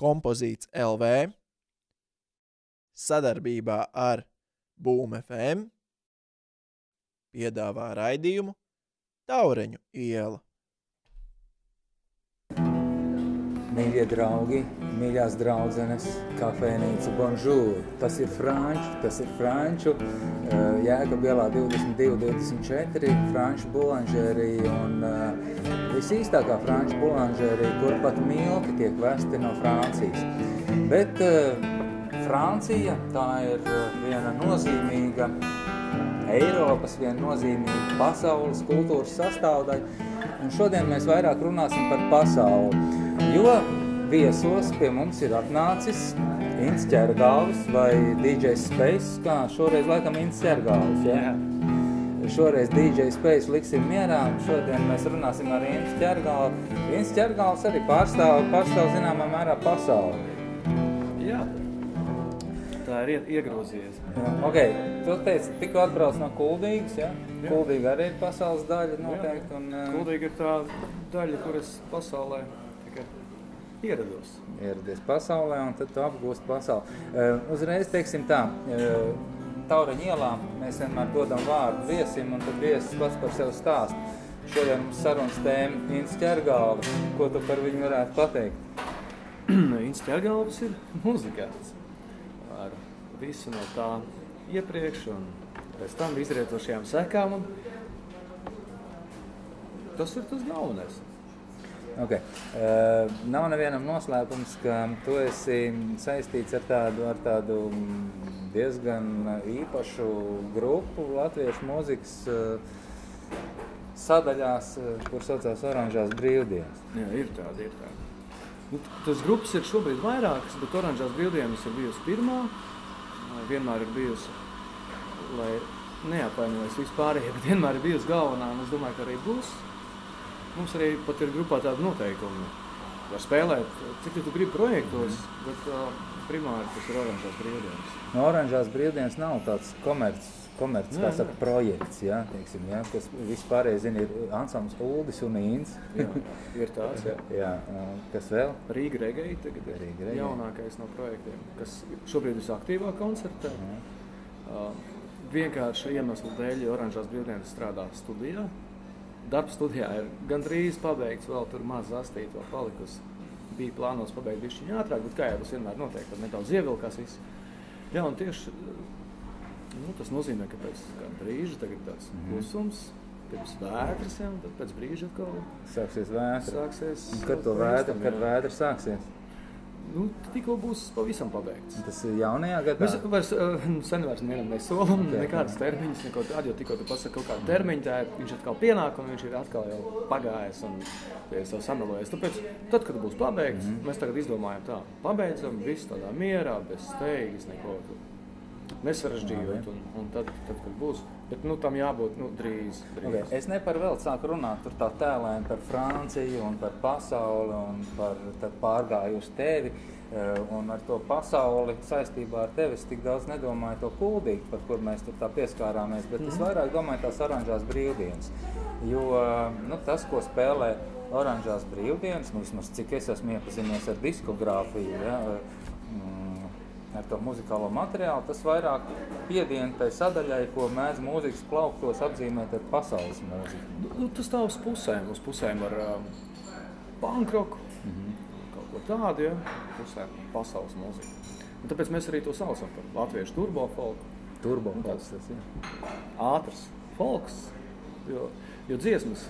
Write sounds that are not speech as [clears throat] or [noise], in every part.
kompozīts LV sadarbībā ar Boom FM piedāvā raidījumu Taureņu iela. Mīļie draugi, mīļās draudzenes, kafejnīca Bonjour. Tas ir franču, tas ir franču, uh, Jēkab ielā 22, 24, franču bulanžērija un uh, visīstākā franču bulanžērija, kur pat milti tiek vesti no Francijas. Bet uh, Francija tā ir viena nozīmīga Eiropas, viena nozīmīga pasaules kultūras sastāvdaļa. Un šodien mēs vairāk runāsim par pasauli, jo viesos pie mums ir atnācis Ints Ķergāvis vai DJ Space, kā šoreiz laikam Ints Ķergāvis, ja? Šoreiz DJ Space liksim mierā, šodien mēs runāsim ar Ints Ķergāvi. Ints Ķergāvis arī pārstāv, pārstāv zināmā mērā pasauli. Jā, tā ir iegrozījies. Ok, tu teici, tikko atbrauc no Kuldīgas, ja? Jā. Kuldīga arī ir pasaules daļa noteikti. Un, uh, Kuldīga ir tā daļa, kuras pasaulē tikai ierados. Ieradies pasaulē un tad tu apgūst pasauli. Uh, uzreiz teiksim tā, uh, Taureņa ielā mēs vienmēr dodam vārdu viesim un tad viesis pats par sevi stāst. Šodien mums sarunas tēma Inns Ķergāvis. Ko tu par viņu varētu pateikt? [clears throat] Inns Ķergāvis ir muzikants ar visu no tā iepriekš un pēc tam izrietošajām sekām. Un tas ir tas galvenais. Okay. Uh, nav nevienam noslēpums, ka tu esi saistīts ar tādu, ar tādu diezgan īpašu grupu latviešu mūzikas uh, sadaļās, uh, kur saucās Oranžās brīvdienas. Jā, ir tāda, ir tāda. Nu, tas grupas ir šobrīd vairākas, bet Oranžās brīvdienas ir bijusi pirmā. Vienmēr ir bijusi, lai neapvainojas vispārējie, bet vienmēr ir bijusi galvenā, un es domāju, ka arī būs. Mums arī pat ir grupā tādi noteikumi. Var spēlēt, cik tu gribi projektos, mm. bet uh, primāri tas ir oranžās brīvdienas. No oranžās brīvdienas nav tāds komercs, komercs kā saka, projekts, ja, teiksim, ja, kas vispārēji zina, ir ansambls Uldis un Īns. jā, ir tāds, jā. [laughs] jā. Kas vēl? Rīga Regei tagad ir Rīga Regei. jaunākais no projektiem, kas šobrīd visaktīvāk koncertē. Uh, vienkārši iemeslu dēļ, oranžās brīvdienas strādā studijā. Darbs studijā ir gandrīz pabeigts, vēl tur maz astīta vēl palikusi. Bija plānots pabeigt bišķiņu ātrāk, bet kā jau tas vienmēr notiek, tad nedaudz ievilkās viss. Jā, un tieši nu, tas nozīmē, ka pēc brīža tagad tāds mm -hmm. klusums, pirms vētras, ja, un tad pēc brīža atkal sāksies vētra. Sāksies. Un kad to vētra, kad vētra sāksies? Nu, tikko būs pavisam pabeigts. Tas ir jaunajā gadā. Mēs vairs uh, sen vairs nevienam nesolam okay. nekādas termiņas, neko tādu, jo tikko tu pasaki kaut kādu termiņu, tā viņš atkal pienāk un viņš ir atkal jau pagājis un es jau samelojies. Tāpēc, tad, kad būs pabeigts, mm -hmm. mēs tagad izdomājam tā, pabeidzam visu tādā mierā, bez steigas, neko nesarežģījot un, un tad, tad, kad būs, Bet nu, tam jābūt nu, drīz. drīz. Okay. Es ne par vēl sāku runāt tā tēlēm par Franciju un par pasauli un par pārgāju uz tevi. Un ar to pasauli saistībā ar tevi es tik daudz nedomāju to kuldīgi, par kur mēs tur tā pieskārāmies, bet mm -hmm. es vairāk domāju tās oranžās brīvdienas. Jo nu, tas, ko spēlē oranžās brīvdienas, nu, vismaz cik es esmu iepazinies ar diskogrāfiju, ja, ar to muzikālo materiālu, tas vairāk piediena tai sadaļai, ko mēdz mūzikas plauktos apzīmēt ar pasaules mūziku. Nu, tas tā uz pusēm, uz pusēm ar um, pankroku, mm -hmm. kaut ko tādu, ja, pusēm pasaules mūziku. Un tāpēc mēs arī to saucam par latviešu turbo folku. Turbo folks, tas ir. Ātrs folks, jo, jo dziesmas,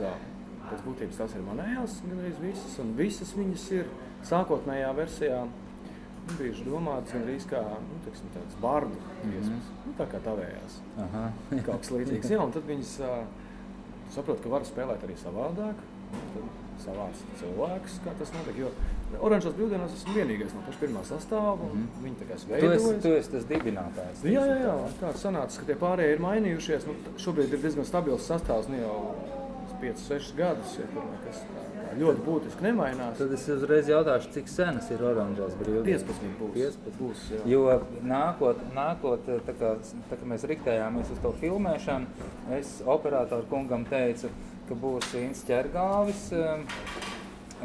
pēc būtības tās ir manējās, gandrīz visas, un visas viņas ir sākotnējā versijā nu, bijuši domāts gandrīz kā nu, tiksim, tāds bardu dziesmas, mm -hmm. nu, tā kā tavējās. Aha. Kaut kas [laughs] līdzīgs. Jā, un tad viņas uh, saprot, ka var spēlēt arī savādāk. Savās cilvēkus, kā tas notiek. Jo Oranžās brīvdienās esmu vienīgais no paša pirmā sastāva. Mm -hmm. Viņi tā kā veidojas. Tu esi, tu esi tas dibinātājs. Jā, jā, jā. Tā sanāca, ka tie pārējie ir mainījušies. Nu, šobrīd ir diezgan stabils sastāvs, nu jau 5-6 gadus, ja tur nekas tā ļoti būtiski nemainās. Tad es uzreiz jautāšu, cik senas ir oranžās brīvdienas? 15 būs. 15 būs jā. jo nākot, nākot tā kā, tā kā mēs riktējāmies uz to filmēšanu, es operatoru kungam teicu, ka būs Inns Ķergāvis, um,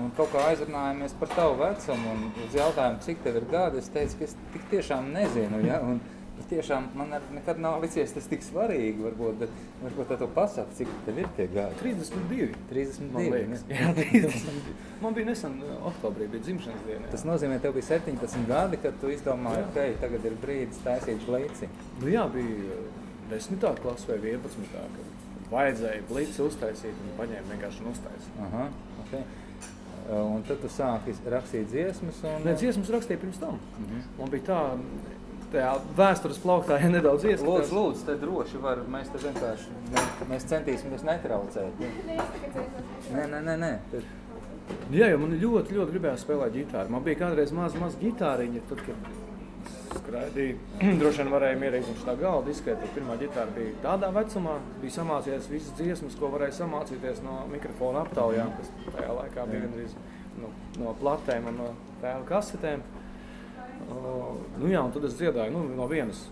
un kaut kā aizrunājāmies par tavu vecumu, un uz jautājumu, cik tev ir gadi, es teicu, ka es tik tiešām nezinu, ja, un tiešām, man nekad nav licies tas tik svarīgi, varbūt, bet varbūt tā tu pasaka, cik tev ir tie gadi. 32. 32, Man liekas, ne? [laughs] jā, 32. Man bija nesen uh, oktobrī, bija dzimšanas diena. jā. Tas nozīmē, tev bija 17 gadi, kad tu izdomāji, ok, tagad ir brīdis taisīt blīci. Nu, jā, bija uh, 10. klase vai 11. kad vajadzēja blīci uztaisīt un paņēma vienkārši un uztaisīt. Aha, ok. Uh, Un tad tu sāki rakstīt dziesmas un... Nē, dziesmas rakstīja pirms tam. Mhm. Man bija tā, tajā vēstures plauktā ja nedaudz Lūdzu, ieskatās. lūdzu, te droši var, mēs te vienkārši, mē- mēs centīsimies netraucēt. Nē, nē, nē, nē. Tad, Jā, jo man ļoti, ļoti gribējās spēlēt ģitāru. Man bija kādreiz maza, maza ģitāriņa, tad, kad skraidīja. [clears throat] Droši vien varēja mierīgi uz tā galda izskriet. Tad Pirmā ģitāra bija tādā vecumā, bija samācījies visas dziesmas, ko varēja samācīties no mikrofona aptaujām, kas tajā laikā bija gandrīz no, no platēm un no tēva kasetēm. Uh, nu jā, un tad es dziedāju nu, no vienas.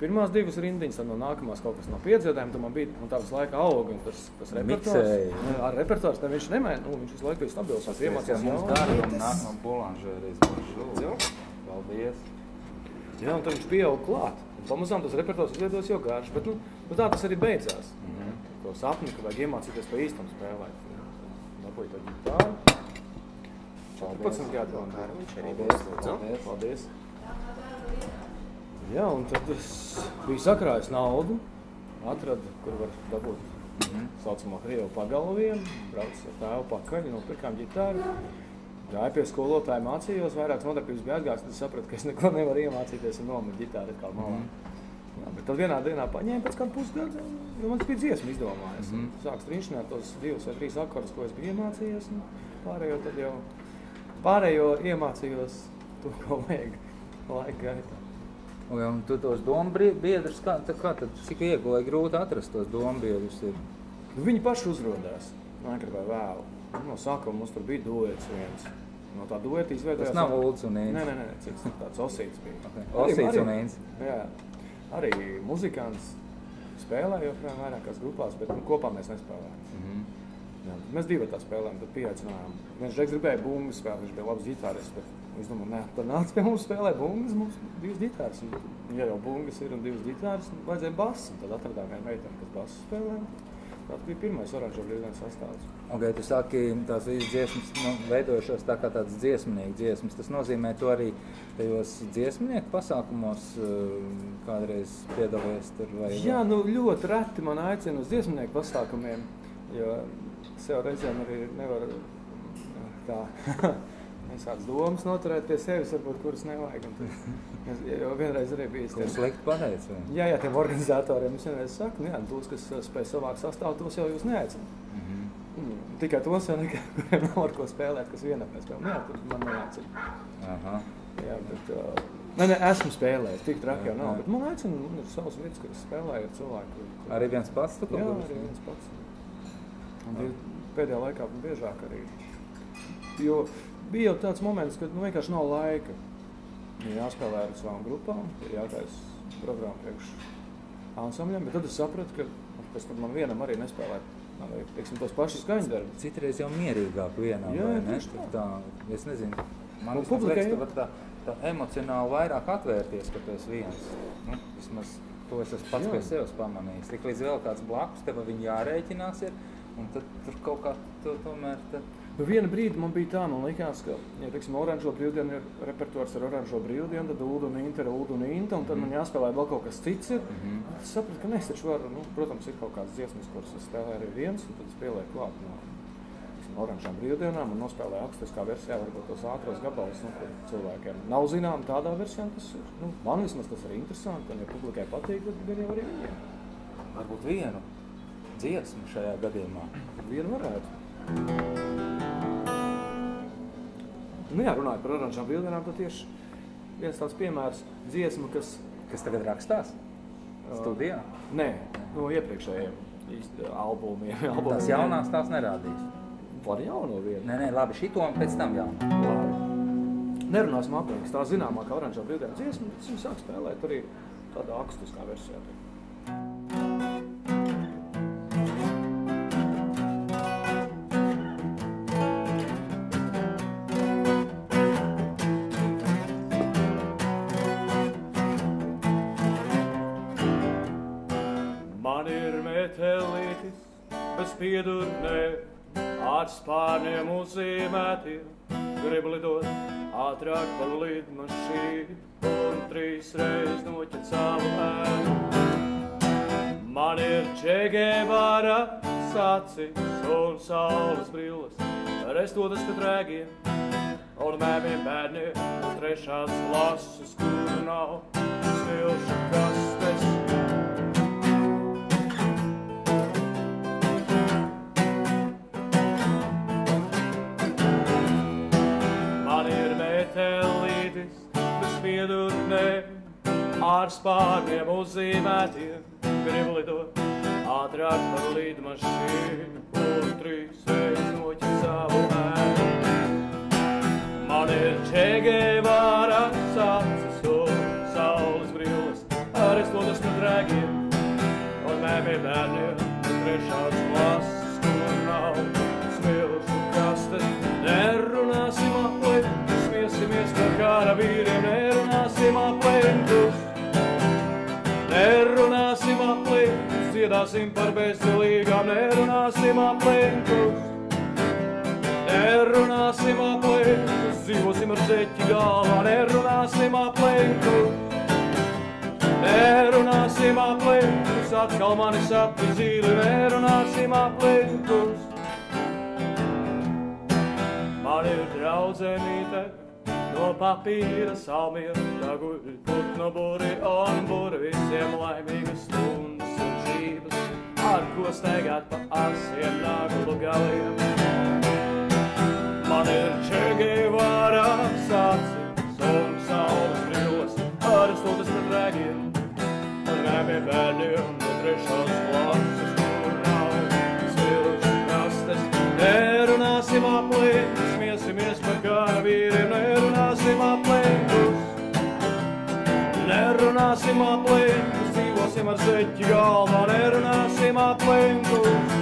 Pirmās divas rindiņas, tad no nākamās kaut kas no piedziedājuma. Tad man bija un tāds laika auga un tas, tas repertuārs. Ar repertuārs ne, viņš nemaina. Nu, viņš visu laiku bija stabils. Viņš iemācījās mums darbu lietas. nāk no bulanžēries. Jā. Paldies. Jā, un tad viņš pieauga klāt. Un Pamazām tas repertuārs izveidojas jau garš. Bet, nu, bet tā tas arī beidzās. Mhm. To sapni, ka vajag iemācīties pa īstam spēlēt. Dabūju to ģitāru. 14 gadu vēl. Viņš arī Paldies. Paldies. Paldies. Jā, un tad es biju sakrājis naudu, atradu, kur var dabūt Mhm. saucamo Krievu pagalviem, braucu ar tēvu pakaļ, nopirkām ģitāru. Gāju pie skolotāja, mācījos, vairākas nodarbības bija atgājis, tad sapratu, ka es neko nevaru iemācīties un nomet ģitāru kā malā. Jā, bet tad vienā dienā paņēmu pēc kāda pusgada, nu man bija dziesma izdomājies. Mm. -hmm. Sāku strīņšināt tos divus vai trīs akordus, ko es biju iemācījies, un pārējo tad jau, pārējo iemācījos to, ko vajag laika gaitā. Un, un tu tos domu biedrus, kā, tā, kā tad, cik viegli vai grūti atrast tos domu biedrus ir? Nu, viņi paši uzrādījās. Agrāk vai vēlu. Nu, No sākuma mums tur bija duets viens. No tā dueta izveidojās. Tas nav Ulds un Nē, Nīns. nē, nē, cits tāds osīts bija. Okay. Osīts un Nīns. Jā, arī muzikants spēlēja joprojām vairākās grupās, bet nu, kopā mēs nespēlējām. Mhm. Jā, mēs divi tā spēlējām, tad pieaicinājām. Viens reiz gribēja bumbu spēlēt, viņš bija labs ģitārists, es domāju, nē, tad nāc pie mums spēlē bungas, mums divas ģitāras. Un, ja jau bungas ir un divas ģitāras, tad vajadzēja basu. Tad atradām vienu meiteni, kas basu spēlē. Tas bija pirmais oranžo brīvdienas sastāvs. Okay, tu saki, tās visas dziesmas nu, veidojušās tā kā tādas dziesmnieku dziesmas. Tas nozīmē, tu arī tajos dziesmnieku pasākumos uh, kādreiz piedalījies tur vai Jā, nu ļoti reti man aicina uz dziesmnieku pasākumiem, jo sev reizēm arī nevar tā [laughs] nesāds domas noturēt pie sevis, varbūt, kuras nevajag. Un [laughs] Es jau vienreiz arī biju Ko slikti pateic? vai? Jā, jā, tiem organizatoriem es vienreiz saku, nu jā, tos, kas uh, spēj savākt sastāvu, tos jau jūs neaicināt. Mhm. Mm, Tikai tos, jau nekā, [laughs] kuriem nav ar ko spēlēt, kas vienam nespēlē. Nu jā, tur man neaicina. Aha. Jā, bet, uh, nē, nē, esmu spēlējis, tik traki jau nav. Bet man aicina, man ir savs vietas, kur es spēlēju ar cilvēku. kur- Arī viens pats tu kaut Jā, arī viens pats. Un bija pēdējā laikā biežāk arī. Jo bija jau tāds moments, kad nu, vienkārši nav laika. Ir jāspēlē ar savām grupām, ir jātaisa programma priekš ansambļiem, bet tad es sapratu, ka nu, pēc tam man vienam arī nespēlēt. Teiksim, tos pašus skaņdarbus. Citreiz jau mierīgāk vienam, Jā, vai ne? tā. tā, es nezinu, man vismaz publikai liekas, ka var tā, tā emocionāli vairāk atvērties, ka tu esi viens. Nu, vismaz to es esmu pats Jā. pie sevis pamanījis. Tik līdz vēl kāds blakus, tev ar viņu jārēķinās ir, un tad tur kaut kā to tomēr tad... Nu, viena brīdi man bija tā, man liekas, ka, ja teiksim, oranžo brīvdienu ir repertuārs ar oranžo brīvdienu, tad ūdu un inta ir ūdu un inta, un tad man jāspēlē vēl kaut kas cits. Ir. Mhm. Es sapratu, ka ne, es taču varu, nu, protams, ir kaut kādas dziesmas, kuras es spēlēju arī viens, un tad spēlēju klāt no teiksim, oranžām brīvdienām un nospēlēju akustiskā versijā, varbūt tos ātros gabalus, nu, kur cilvēkiem nav zinām tādā versijā, tas ir, nu, man vismaz tas ir interesanti, un ja publikai patīk, tad gan jau arī viņiem. Varbūt vienu dziesmu šajā gadījumā. Vienu varētu. Nu jā, runājot par oranžām brīvdienām, tad tieši viens tāds piemērs dziesma, kas... Kas tagad rakstās? Studijā? Nē, no iepriekšējiem albumiem. albumiem. Tās jaunās tās nerādīs. Var jauno vienu. Nē, nē, labi, šito un pēc tam jaunu. Labi. Nerunāsim aplinks. Tā zināmākā oranžā brīvdienu dziesma, bet viņi sāk spēlēt arī tādā akustiskā versijā. piedurnē, ar spārniem uzzīmētiem. Gribu lidot ātrāk par lidmašīnu un trīs reizes noķert savu ēnu. Man ir čegēvāra sacis un saules brilles, restotas pēc rēgiem un mēmiem bērniem trešās klases, kur nav stilšu kastes. Ar spārniem uzzīmētiem, gribu lidot ātrāk par lidmašīnu un trīs reizes noķert savu ēnu. Man ir čegēvāra sacis un saules brilles, arestotas pret rēgiem un mēmiem bērniem trešās klases, kur nav smilšu kastes. Nerunāsim apli, smiesimies par karavīriem, Nerunāsim apli, dziedāsim par bezdelīgām, nerunāsim aplentus. Nerunāsim aplentus, dzīvosim ar zeķi galvā, nerunāsim aplentus. Nerunāsim aplentus, atkal mani sapņi zīli, nerunāsim aplentus. Man ir draudzenīte no papīra salmiem, daguļ putnu buri un buri visiem laimīgas stundas un šības, ar ko steigāt pa asiem naglu galiem. Man ir čegēvārā sācis un saules brilles, ar stūdas pret rēgiem, un mēmiem bērniem no trešās klases, kur nav svilšu kastes. Nerunāsim aplēkus, smiesimies par karavīriem, nerunāsim Nerunāsim aplēkus, dzīvosim ar zeķi galvā, nerunāsim aplēkus.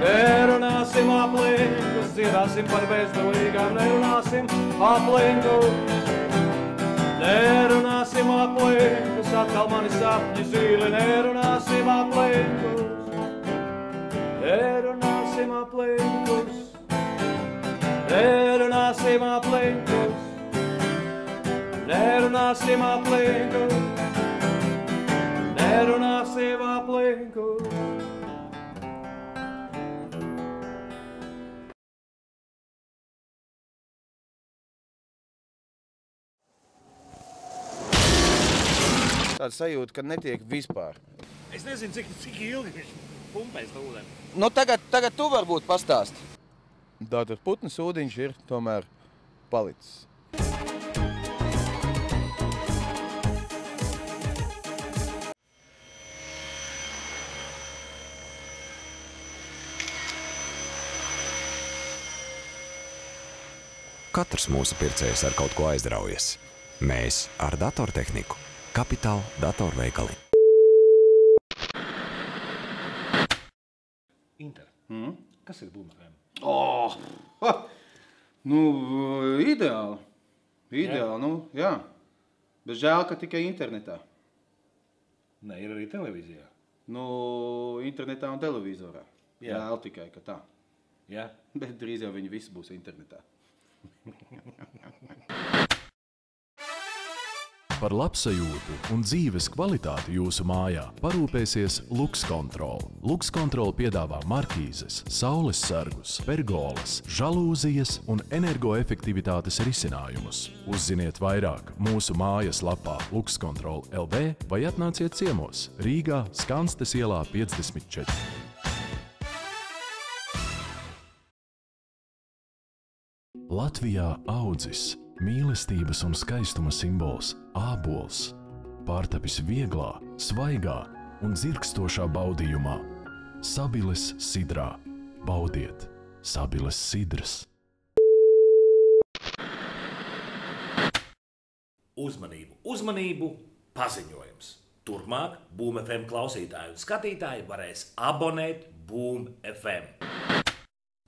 Nerunāsim aplēkus, dziedāsim par bezdalīgām, nerunāsim aplēkus. Nerunāsim aplēkus, atkal mani sapņi zīli, nerunāsim aplēkus. Nerunāsim aplēkus, nerunāsim aplēkus, nerunāsim aplēkus, nerunāsim aplēkus. Tāda sajūta, ka netiek vispār. Es nezinu, cik, cik ilgi viņš pumpēs to ūdeni. Nu, tagad, tagad tu varbūt pastāst. Tātad putnas ūdeņš ir tomēr palicis. Katrs mūsu pircējs ar kaut ko aizraujas. Mēs ar datortehniku, kapitāla datorveikali. Inter. Mm. Kas ir būmēm? Oh, ha! nu, ideāli. Ideāli, nu, jā. Bet žēl, ka tikai internetā. Nē, ir arī televīzijā. Nu, internetā un televizorā. Jā. Žēl tikai, ka tā. Jā. Bet drīz jau viņi visi būs internetā. Par labsajūtu un dzīves kvalitāti jūsu mājā parūpēsies Lux Control. Lux Control piedāvā markīzes, saules sargus, pergolas, žalūzijas un energoefektivitātes risinājumus. Uzziniet vairāk mūsu mājas lapā Lux Control LV vai atnāciet ciemos Rīgā Skanstes ielā 54. Latvijā audzis mīlestības un skaistuma simbols - ābols, pārtapis vieglā, svaigā un dzirkstošā baudījumā. Sabiles sidrā. Baudiet, sabiles sidras! Uzmanību, uzmanību, paziņojums. Turpmāk BūMFM klausītāji un skatītāji varēs abonēt BūMFM.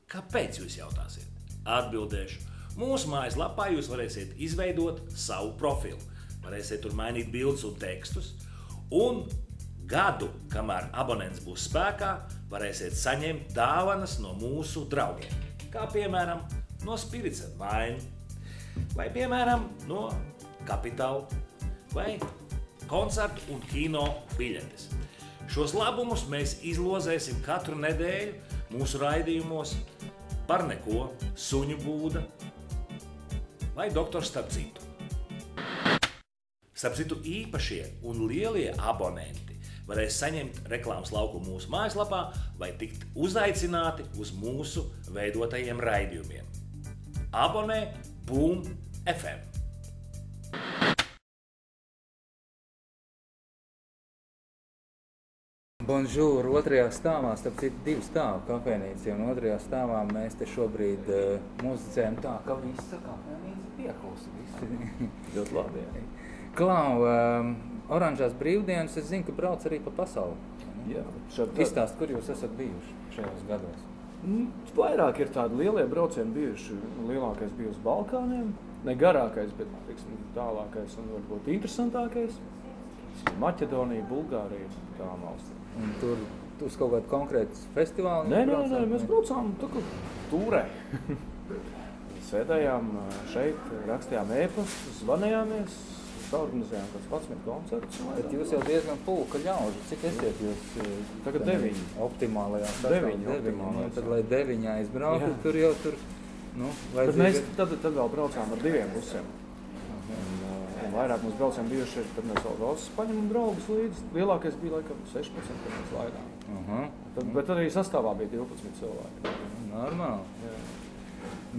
Kāpēc jūs jautāsiet? Atbildēšu. Mūsu mājaslapā jūs varēsiet izveidot savu profilu. Varēsiet tur mainīt bildes un tekstus. Un gadu, kamēr abonents būs spēkā, varēsiet saņemt dāvanas no mūsu draugiem. Kā piemēram, no Spirits and Wine, vai piemēram no Capital, vai koncertu un kino biļetes. Šos labumus mēs izlozēsim katru nedēļu mūsu raidījumos par neko, suņu būda vai doktors starp citu. Starp citu, īpašie un lielie abonenti varēs saņemt reklāmas lauku mūsu mājaslapā vai tikt uzaicināti uz mūsu veidotajiem raidījumiem. Abonē Boom FM! Bonžūr, otrajā stāvā, starp citu, divu stāvu kafejnīca, un otrajā stāvā mēs te šobrīd uh, muzicējam tā, ka visa kafejnīca pieklusa. Visi. [laughs] Ļoti labi. Jā. Klau, um, oranžās brīvdienas, es zinu, ka brauc arī pa pasauli. Jā, šad, Izstāst, kur jūs esat bijuši šajos gados? Mm, Vairāk ir tādi lielie braucieni bijuši. Lielākais bija uz Balkāniem. Ne garākais, bet tiksim, tālākais un varbūt interesantākais. Maķedonija, Bulgārija, tām valstīm. Un tur uz kaut kādu konkrētu festivālu? Nē, nē, nē, mēs braucām tūrē. [laughs] Sēdējām šeit, rakstījām ēpastus, zvanījāmies, organizējām kāds 11 koncertus. Bet jūs jau diezgan pulka ļaužu. Cik esiet jūs? eh, Tagad tādā deviņi. Optimālajā Deviņi deviņi. optimālajā, Nu, tad, lai deviņi aizbrauktu, Jā. tur jau tur, nu, Bet mēs tad, tad vēl braucām ar diviem busiem. Uh, un vairāk mums braucām bijuši, tad mēs vēl daudz paņemam draugus līdzi. Lielākais bija laikam 16, kad mēs laidām. Aha. Tad, bet arī sastāvā bija 12 cilvēki. Normāli. Jā.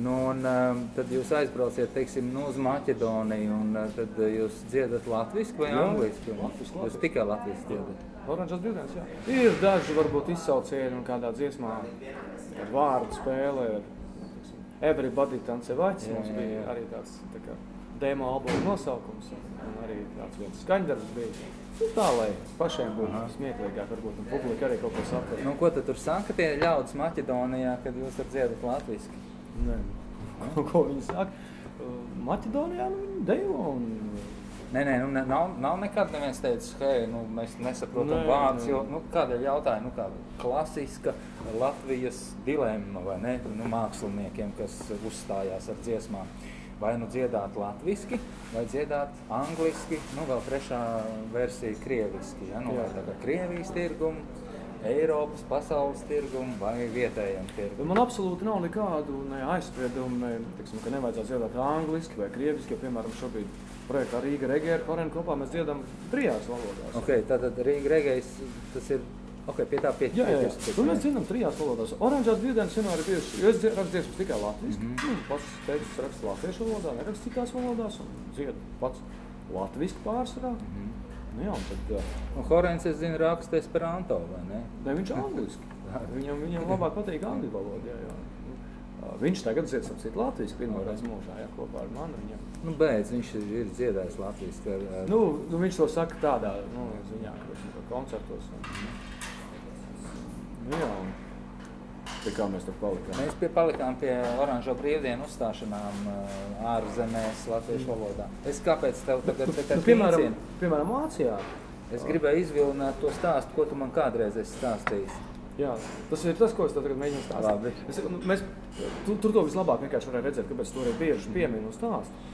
Nu, un um, tad jūs aizbrauciet, teiksim, nu, uz Maķedoniju, un uh, tad uh, jūs dziedat latviski vai latviski, Jūs tikai latviski dziedat. Oranžas brīvdienas, jā. Ir daži varbūt izsaucieni un kādā dziesmā kāda vārdu teiksim, Everybody tancē. Jā, Mums bija arī tāds tā kā, demo albuma nosaukums. Un, arī tāds viens skaņdarbs bija. Nu, tā, lai pašiem būtu smieklīgāk, varbūt un publika arī kaut ko saprast. Nu, ko tad tur saka tie ļaudis Maķedonijā, kad jūs tur dziedat latviski? Nē, ko, ko viņi saka? Uh, Maķedonijā nu, viņi dejo un Nē, nē, nu, ne- nav, nav nekad neviens teicis, hei, nu, mēs nesaprotam Nē, vārdus, nu, kādēļ jautāja, nu, kāda klasiska Latvijas dilemma, vai ne, nu, māksliniekiem, kas uzstājās ar dziesmām. Vai nu dziedāt latviski, vai dziedāt angliski, nu, vēl trešā versija krieviski, ja, nu, vai Jā. tā kā Krievijas tirgumu, Eiropas, pasaules tirgumu vai vietējiem Bet tirgumu. Man absolūti nav nekādu ne aizspriedumu, ne, tiksim, ka nevajadzētu dziedāt angliski vai krieviski. Jo, piemēram, šobrīd projektā Rīga Regēra Horēna kopā mēs dziedam trijās valodās. Ok, tātad Rīga Regējs, tas ir, ok, pie tā pie, Jā, jā, jā. piekrist, Un mēs dziedam trijās valodās. Oranžās brīvdienas vienmēr ir bijušas. Jo es rakstu dziesmas tikai latviešu. Mm -hmm. Pats teicis, rakstu latviešu valodā, nerakstu citās valodās. Un dziedu pats latviešu pārsvarā. Mm -hmm. Nu, jā, un tad, uh, Un Horēns, es zinu, raksta Esperanto, vai ne? ne, viņš angliski. [laughs] Viņam, viņam labāk patīk angļu valoda. Jā, jā. Nu, Viņš tagad dzied sapcīt latviešu pirmo reizi mūžā, jā, kopā ar mani. Viņam. Nu, beidz, viņš ir, ir dziedājis Latvijas. Ka, Nu, nu, viņš to saka tādā nu, ziņā, ka viņš ir koncertos. Un, nu, jā, un pie kā mēs tur palikām. Mēs pie, palikām pie oranžo brīvdienu uzstāšanām ārzemēs latviešu valodā. Es kāpēc tev tagad te Nu, piemēram, piemēram, Vācijā. Es gribēju izvilināt to stāstu, ko tu man kādreiz esi stāstījis. Jā, tas ir tas, ko es tagad mēģinu stāstīt. Labi. Es, nu, mēs, tu, tur to vislabāk vienkārši varēja redzēt, kāpēc to arī bieži pieminu un stāstu.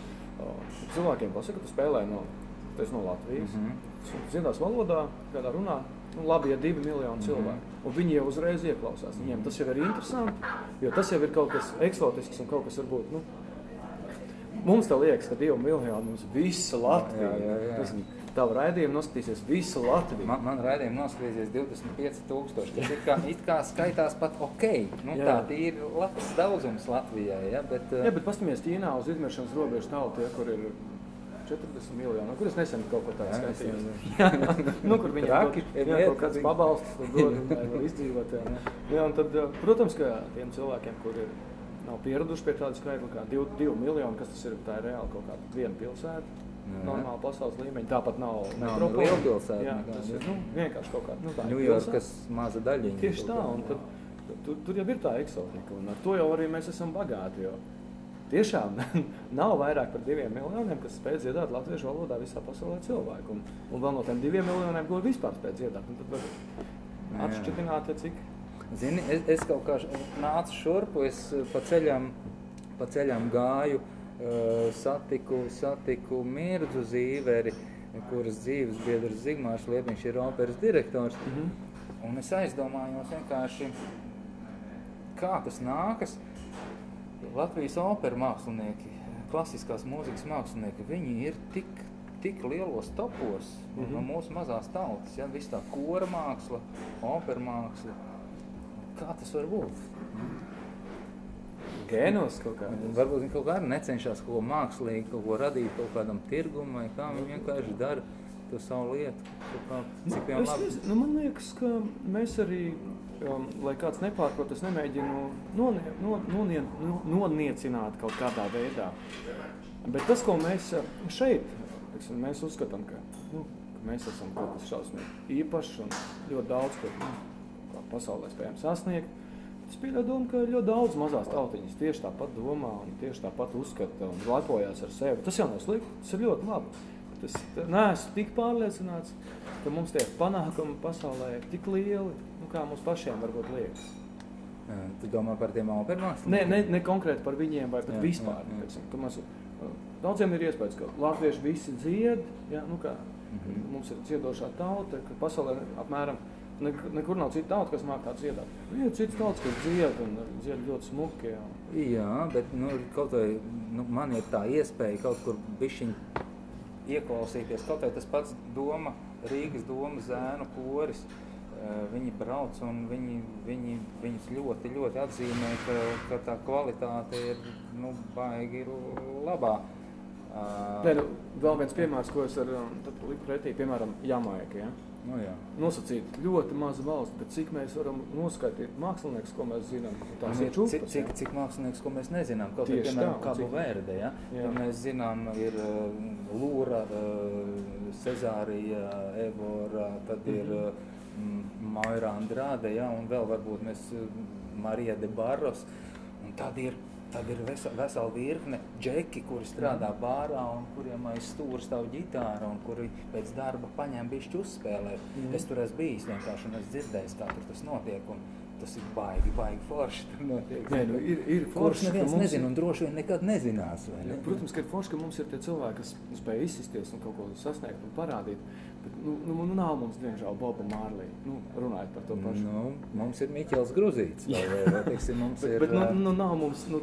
Cilvēkiem pasaka, ka tu spēlē no, no Latvijas. Mm -hmm. Zinās valodā, kādā runā, nu, labi, ja divi miljoni cilvēku. Un viņi jau uzreiz ieklausās. Viņiem tas jau ir interesanti, jo tas jau ir kaut kas eksotisks un kaut kas varbūt, nu, Mums tā liekas, ka divi miljoni mums visa Latvija. Jā, jā, jā. Teiksim, Tavu raidījumu noskatīsies visa Latvija. Man, man raidījumi noskatīsies 25,000. Tas it kā, it kā skaitās pat ok. Nu, Jā. tā ir labs daudzums Latvijai. Ja, bet, Jā, bet paskatīsimies Ķīnā uz izmiršanas robežas tautu, ja, kur ir 40 miljoni, kur es nesen kaut ko tādu Jā, [laughs] nu, kur Traki, kaut, jā, kaut kāds viņi- pabalsts, tur dod, lai izdzīvot. Jā. Jā, un tad, eh, protams, ka tiem cilvēkiem, kuri nav pieraduši pie tāda skaitļa, kā 2 miljoni, kas tas ir, tā ir reāli kaut kāda viena pilsēta. Jā. Normāla pasaules līmeņa. Tāpat nav Nav metropole. liela pilsēta Jā, tas ir nu, vienkārši kaut kāda. Nu, tā ir Ņujorkas maza daļiņa. Tieši tā, un tad, tur, tur jau ir tā eksotika, un ar to jau arī mēs esam bagāti. Jo tiešām [laughs] nav vairāk par diviem miljoniem, kas spēj dziedāt latviešu valodā visā pasaulē cilvēku. Un, un vēl no tiem diviem miljoniem, ko vispār spēj dziedāt, un tad var jā. atšķirināt, cik, Zini, es, es kaut kā nācu šurpu, es eh, pa ceļam, pa ceļam gāju, eh, satiku, satiku Mirdzu Zīveri, kuras dzīves biedrs Zigmārs Liepiņš ir operas direktors. Un es aizdomājos vienkārši, kā tas nākas. Latvijas opera mākslinieki, klasiskās mūzikas mākslinieki, viņi ir tik, tik lielos topos mm -hmm. no mūsu mazās tautas. Ja? Viss tā kora māksla, opera māksla. Kā tas var būt? Gēnos kaut kā. Varbūt viņi kaut kā arī necenšas kaut ko mākslīgi, kaut ko radīt kaut kādam tirgumam, vai kā viņi vienkārši dara to savu lietu. Kā, cik vien Es labi. nezinu, nu, man liekas, ka mēs arī, um, lai kāds nepārprot, es nemēģinu nonie, no, nonie, no, noniecināt kaut kādā veidā. Bet tas, ko mēs uh, šeit, tiksim, mēs uzskatām, ka, nu, ka mēs esam kaut kas šausmīgi īpašs un ļoti daudz, ko nu, pasaulē spējam sasniegt. Es pieļauju domu, ka ļoti daudz mazās tautiņas tieši tāpat domā un tieši tāpat uzskata un lepojas ar sevi. Tas jau nav slikti, tas ir ļoti labi. Es neesmu tik pārliecināts, ka mums tie panākumi pasaulē ir tik lieli, kā mums pašiem varbūt liekas. Jā, Tu domā par tiem operu Ne, māksliniekiem? ne, ne konkrēti par viņiem, vai Jā, pat vispār. jā, jā. teiksim, Mēs, daudziem ir iespējas, ka latvieši visi dzied, ja, nu kā, Mhm. mums ir dziedošā tauta, ka pasaulē apmēram ne, nekur nav cita tauta, kas māca tādu dziedāt. Nu, Ir cits tauts, kas dzied un dzied ļoti smuki. Un, Jā, bet nu, kaut vai nu, man ir tā iespēja kaut kur bišķiņ ieklausīties. Kaut vai tas pats doma, Rīgas doma zēnu koris. Eh, Viņi brauc un viņi, viņi, viņus ļoti, ļoti atzīmē, ka, ka tā kvalitāte ir nu, baigi labā. Ah, Nē, nu, vēl viens piemērs, ko es ar, um, liku pretī, piemēram, Jamaika. Ja? Nu, jā. Nosacīt ļoti mazu valsts, bet cik mēs varam noskaidrot māksliniekus, ko mēs zinām. Tās Un ir čūpas. cik, cik, cik mākslinieks, ko mēs nezinām, kaut Tieši piemēram Kabu cik- Verde, ja? Ja mēs zinām, ir uh, Lūra, uh, Cezārija, Evora, tad ir Mhm. uh, Maira Andrāde, ja? un vēl varbūt mēs Marija de Barros, un tad ir Tad ir vesela, virkne džeki, kuri strādā bārā un kuriem aiz stūra stāv ģitāra un kuri pēc darba paņem bišķi uzspēlēt. Mhm. Es tur esmu bijis vienkārši un esmu dzirdējis, kā tur tas notiek. Un tas ir baigi, baigi forši. Nē, nu, ir, ir forši, ka mums nezina ir- un droši vien nekad nezinās. ne? protams, ka ir forši, ka mums ir tie cilvēki, kas spēj izsisties un kaut ko sasniegt un parādīt. Bet, nu, nu, nu nav mums, diemžēl, Boba Mārlī. Nu, runājot par to pašu. Nu, mums ir Miķels Gruzīts. Vai, vai, vai, teiksim, mums bet, ir, bet nu, ā, nu, nav mums, nu,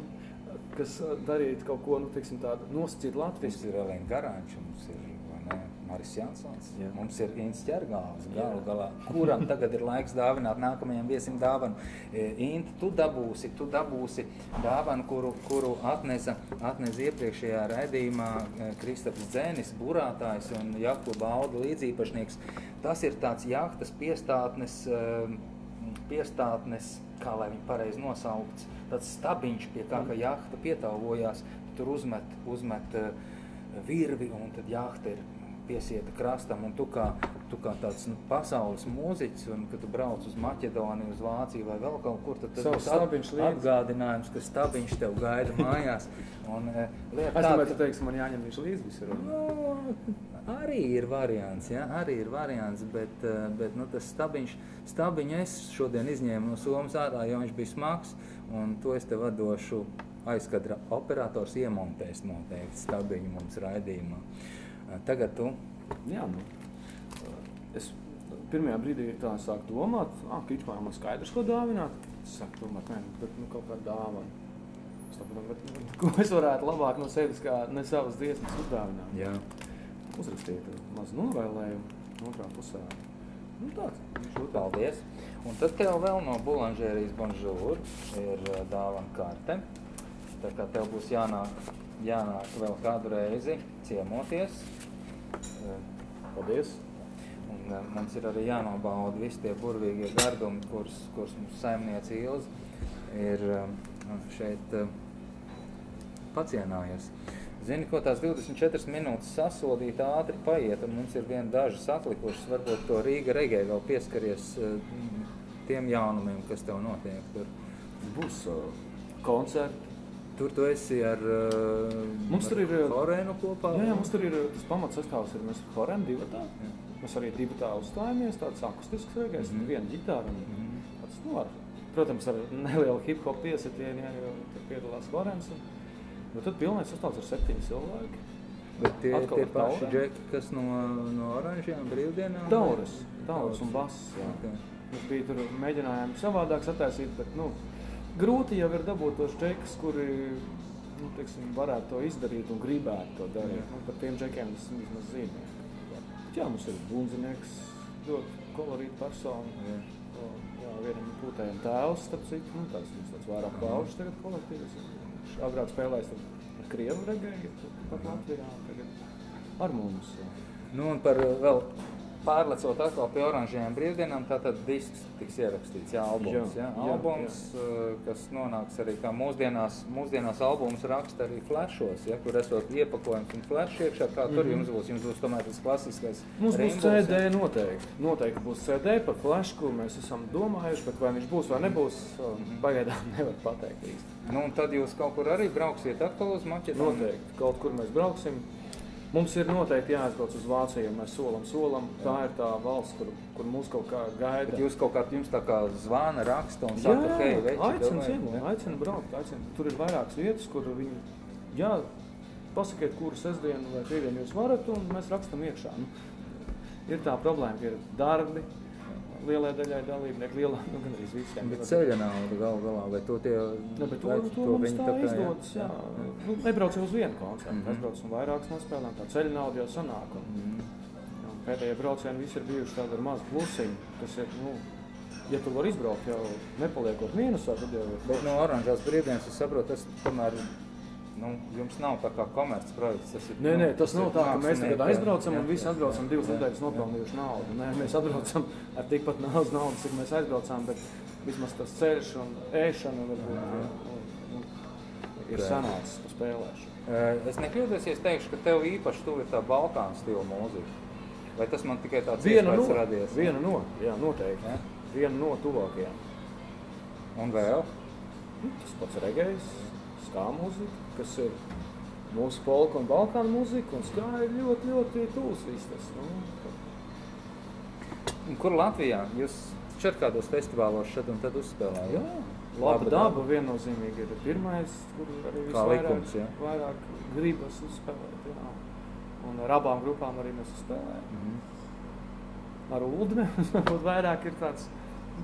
kas darītu kaut ko nu, teiksim, tādu nosacītu Mums Latvijas. ir Elīna Garāņš, mums ir ne, Maris Jansons, Jā. mums ir Inns Ķergāls, galu galā, kuram tagad ir laiks dāvināt nākamajam viesim dāvanu. E, Inti, tu dabūsi, tu dabūsi dāvanu, kuru, kuru atnesa, atnesa iepriekšējā raidījumā e, Kristaps Dzēnis, burātājs un jahtu bauda līdzīpašnieks. Tas ir tāds jahtas piestātnes, e, piestātnes, kā lai viņi pareizi nosaukts, tāds stabiņš, pie kā ka jahta pietāvojās, tur uzmet, uzmet eh, virvi un tad jahta ir piesieta krastam. Un tu kā, tu kā tāds nu, pasaules mūziķis, un kad tu brauc uz Maķedoniju, uz Vāciju vai vēl kaut kur, tad tas līdzi. atgādinājums, ka stabiņš tev gaida mājās. Un, eh, lieta Es domāju, ka teiksi, man jāņem viņš līdzi visur. Nu, arī ir variants, ja? arī ir variants, bet, eh, bet nu, tas stabiņš, stabiņu es šodien izņēmu no somas ārā, jo viņš bija smags, un to es tev atdošu aizkadra operators iemontēs noteikti stabiņu mums raidījumā. Eh, Tagad tu, Jā, nu, es pirmajā brīdī tā sāku domāt, ah, ka it kā man skaidrs, ko dāvināt. Es sāku domāt, nē, bet nu, kaut kāda dāvana. Es domāju, bet, bet, ko es varētu labāk no sevis, kā ne savas dziesmas uzdāvināt. jā, Uzrakstīt mazu novēlējumu otrā pusē. Nu, tāds. Tā. paldies. Un tad tev vēl no bulanžērijas bonžūr ir eh, dāvana karte. Tā kā tev būs jānāk, jānāk vēl kādu reizi ciemoties. Eh, Paldies. Un, uh, mums ir arī jānobauda visi tie burvīgie gardumi, kurus, kurus mums saimniece Ilze ir šeit pacienājusi. Zini, ko tās 24 minūtes sasodīt ātri paiet, un mums ir vien dažas atlikušas. Varbūt to Rīga regē vēl pieskaries tiem jaunumiem, kas tev notiek tur. Būs uh, koncerti. Tur tu esi ar uh, Mums tur ir, uh, Lorēnu kopā. Jā, jā, mums tur ir uh, tas pamats sastāvs, ir mēs ar Horem divatā. Mēs arī divatā uzstājāmies, tāds akustisks regais, mm -hmm. viena ģitāra un tāds, nu, ar protams, ar nelielu hip hop piesitienu, ja, jo tur piedalās Florence. Un, nu, tad pilnais sastāvs ar septiņi cilvēki. Bet tie, Atkal tie ar paši džeki, kas no, no oranžiem brīvdienām? Tauras, tauras un bass. Jā. Okay. Mums bija tur mēģinājumi savādāk sataisīt, bet nu, grūti jau ir dabūt tos džekus, kuri nu, teiksim, varētu to izdarīt un gribētu to darīt. Nu, par tiem džekiem es vismaz zinu. Bet, jā, mums ir bunzinieks, ļoti kolorīta persona. Jā. Jā, vienam pūtējam tēvs, starp citu, nu, tāds, mums tāds vairāk paužas tagad kolektīvs. Viņš agrāk spēlējis ar Krievu regēju, pat Latvijā, tagad ar mums. Jā. Nu, un par vēl pārlecot atkal pie oranžajām brīvdienām, tātad disks tiks ierakstīts, jā, albums, jā, Jā, jā, albums, uh, kas nonāks arī kā mūsdienās, mūsdienās albums raksta arī flashos, ja, kur esot iepakojums un flash iekšā, kā tur jums būs, jums būs tomēr tas klasiskais. Mums būs rainbows, CD noteikti. Noteikti būs CD par flash, ko mēs esam domājuši, bet vai viņš būs vai nebūs, pagaidām [laughs] nevar pateikt īsti. Nu, un tad jūs kaut kur arī brauksiet atkal uz Maķedoniju? Noteikti. Kaut kur mēs brauksim. Mums ir noteikti jāaizbrauc uz Vāciju, ja mēs solam, solam. Tā ir tā valsts, kur, kur mūs kaut kā gaida. Bet jūs kaut kā, jums tā kā zvana raksta un saka, jā, hei, veči, aicinu, ja? aicinu braukt, aicinu. Tur ir vairākas vietas, kur viņi, jā, pasakiet, kuru sestdienu vai piedienu jūs varat, un mēs rakstam iekšā. Nu, ir tā problēma, ka ir darbi, lielai daļai dalībnieku, lielā, nu, gan arī visiem. Bet ceļa nauda gal galā, vai to tie... Ne, bet to, vai to, to mums tā kā, jā? izdodas, jā. Nu, nebrauc jau uz vienu koncertu, mm. -hmm. aizbrauc un vairākas nospēlēm, tā ceļa nauda jau sanāk. Un, Mhm. un pēdējie braucieni visi ir bijuši tādi ar mazu plusiņu, kas ir, nu, ja tu vari izbraukt jau nepaliekot mīnusā, tad jau Bet no oranžās brīvdienas, es saprotu, tas tomēr, nu, jums nav tā kā komerc projekts, tas ir... Nē, nu, nē, tas nav tā, ka mēs tagad aizbraucam jā, un visi jā, atbraucam jā, divas jā, nedēļas jā. nopelnījuši naudu. Nē, mēs atbraucam ar tikpat daudz naudas, cik mēs aizbraucām, bet vismaz tas ceļš un ēšana varbūt un, un, ir Jā. sanācis pa spēlēšanu. Es nekļūdos, ja es teikšu, ka tev īpaši tuvu ir tā Balkānu stila mūzika. Vai tas man tikai tāds Viena no, radies? viena no, jā, noteikti. Ja? Viena no tuvākajām. Un vēl? Nu, Tas pats regējs, skā mūzika, kas ir mūsu polka un balkānu mūzika, un skā ir ļoti, ļoti tūs viss tas. Nu, Un kur Latvijā? Jūs šeit kādos festivālos šeit un tad uzspēlējāt? jā, laba daba viennozīmīgi ir pirmais, kur arī visvairāk likums, jā. vairāk gribas uzspēlēt. Jā. Un ar abām grupām arī mēs uzspēlējam. Mhm. Ar Uldni [laughs] varbūt vairāk ir tāds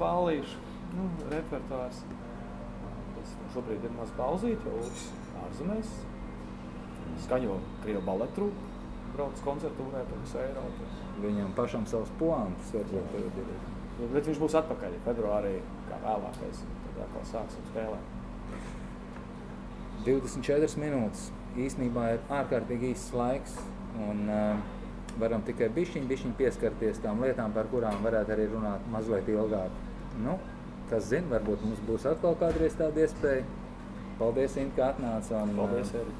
ballīšu nu, repertuārs. Tas šobrīd ir maz pauzīt, jo Uldis ārzemēs skaņo Krievu baletu trupu, brauc koncertūrē pa visu Eiropu. Viņam pašam savs puantas varbūt tagad ir. Bet viņš būs atpakaļ februārī, kā vēlākais. Tad atkal sāksim spēlēt. 24 minūtes īsnībā ir ārkārtīgi īsts laiks. Un, uh, varam tikai bišķiņ, bišķiņ pieskarties tām lietām, par kurām varētu arī runāt mazliet ilgāk. Nu, kas zina, varbūt mums būs atkal kādreiz tāda iespēja. Paldies, Inka, ka atnāca. Un, Paldies, ā, Eri.